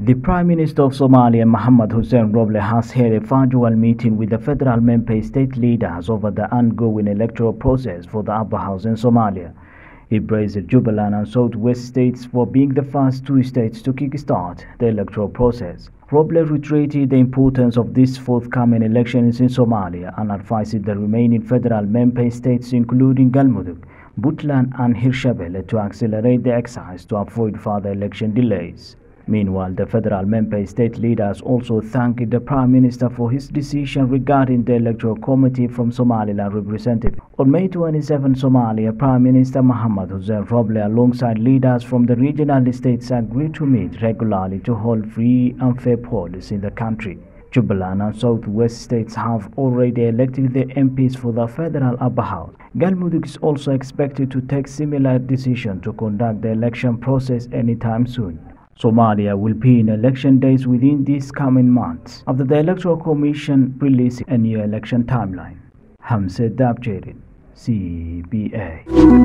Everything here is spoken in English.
The Prime Minister of Somalia, Mohamed Hussein Roble, has held a virtual meeting with the federal member state leaders over the ongoing electoral process for the upper house in Somalia. He praised Jubaland and Southwest states for being the first two states to kickstart the electoral process. Roble reiterated the importance of these forthcoming elections in Somalia and advised the remaining federal member states, including Galmudug, Puntland, and Hirshabelle, to accelerate the exercise to avoid further election delays. Meanwhile, the federal member state leaders also thanked the Prime Minister for his decision regarding the Electoral Committee from Somaliland representative. On May 27, Somalia Prime Minister Mohamed Hussein Roble alongside leaders from the regional states agreed to meet regularly to hold free and fair polls in the country. Jubaland and Southwest states have already elected the MPs for the federal upper house. Galmudug is also expected to take similar decision to conduct the election process anytime soon. Somalia will be in election days within these coming months after the Electoral Commission released a new election timeline. Hamza Dabjerin, CBA.